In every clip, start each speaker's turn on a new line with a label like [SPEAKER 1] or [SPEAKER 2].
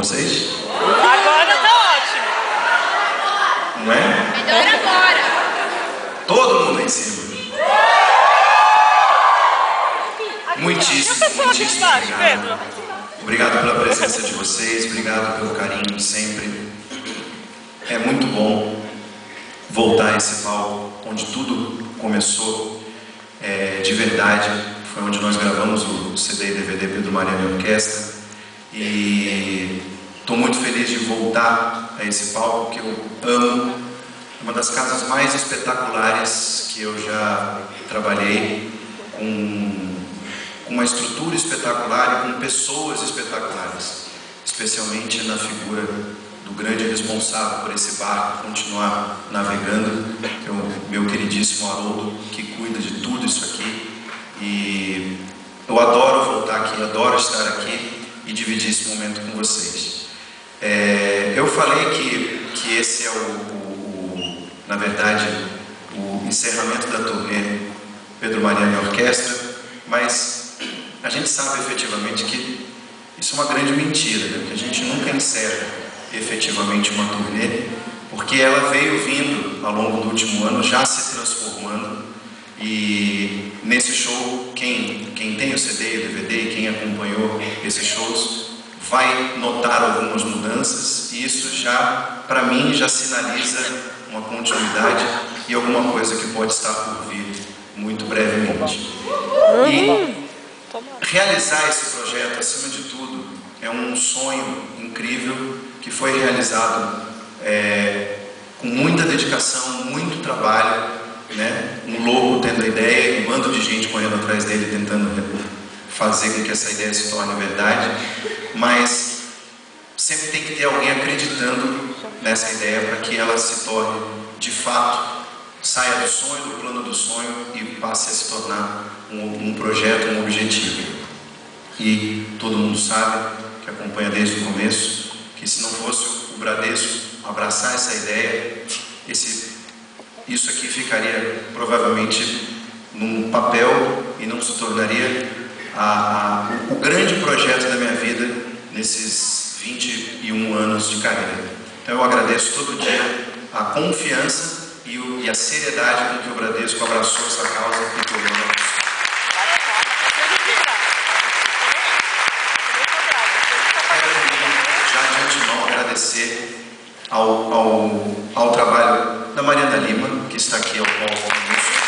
[SPEAKER 1] vocês?
[SPEAKER 2] Agora tá ótimo.
[SPEAKER 1] Não é?
[SPEAKER 3] Melhor agora.
[SPEAKER 1] Todo mundo em cima. Muitíssimo, muitíssimo obrigado. Obrigado pela presença de vocês, obrigado pelo carinho sempre. É muito bom voltar a esse palco onde tudo começou é, de verdade. Foi onde nós gravamos o CD e DVD Pedro Mariano e Orquestra. E estou muito feliz de voltar a esse palco que eu amo. É Uma das casas mais espetaculares que eu já trabalhei, com uma estrutura espetacular e com pessoas espetaculares, especialmente na figura do grande responsável por esse barco continuar navegando, que é o meu queridíssimo Haroldo, que cuida de tudo isso aqui. E eu adoro voltar aqui, adoro estar aqui e dividir esse momento com vocês. É, eu falei que, que esse é o, o- o- na verdade, o encerramento da turnê Pedro Mariano e Orquestra, mas a gente sabe efetivamente que isso é uma grande mentira, né? que a gente nunca encerra efetivamente uma turnê, porque ela veio vindo ao longo do último ano, já se transformando, e nesse show, quem, quem tem o CD e o DVD e quem acompanhou esses shows, vai notar algumas mudanças, e isso já, para mim, já sinaliza uma continuidade e alguma coisa que pode estar por vir muito brevemente. E realizar esse projeto, acima de tudo, é um sonho incrível que foi realizado é, com muita dedicação, muito trabalho, né? Um louco tendo a ideia, um bando de gente correndo atrás dele tentando fazer com que essa ideia se torne verdade, mas sempre tem que ter alguém acreditando nessa ideia para que ela se torne de fato saia do sonho, do plano do sonho e passe a se tornar um, um projeto, um objetivo. E todo mundo sabe, que acompanha desde o começo, que se não fosse o Bradesco abraçar essa ideia, esse, isso aqui ficaria provavelmente num papel não se tornaria a- a- o, grande projeto da minha vida nesses 21 anos de carreira. Então eu agradeço todo dia a confiança e, o- e a seriedade com que o Bradesco abraçou essa causa e também, já de antemão, agradecer ao, ao, ao trabalho da Mariana Lima, que está aqui ao palco conosco.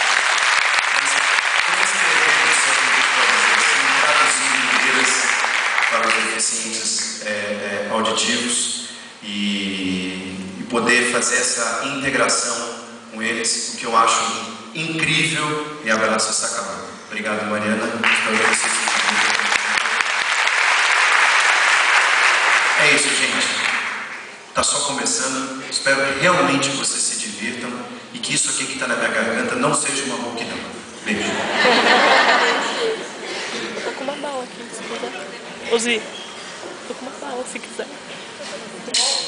[SPEAKER 1] Deficientes é, é, auditivos e, e poder fazer essa integração com eles, o que eu acho incrível e abraço essa causa. Obrigado, Mariana. É isso, gente. Tá só começando. Espero que realmente vocês se divirtam e que isso aqui que está na minha garganta não seja uma rouquidão. Beijo.
[SPEAKER 2] Tô com uma bala aqui, se quiser. Ô, Zi, tô com uma se quiser.